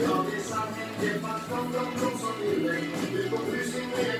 Love is something that must come from some feeling. People losing their